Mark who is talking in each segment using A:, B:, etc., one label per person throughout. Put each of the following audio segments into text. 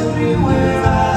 A: everywhere I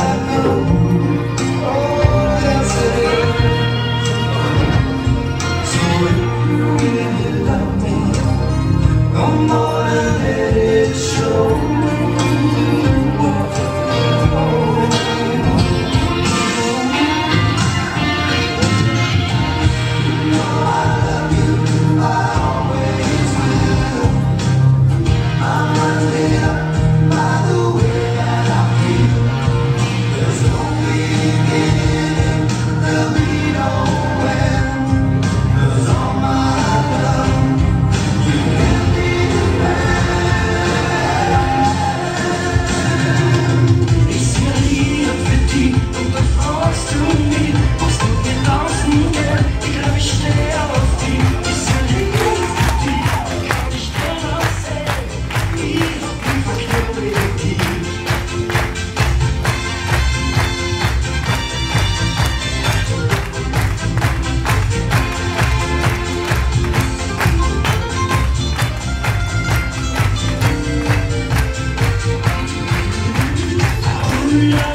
A: Hallelujah.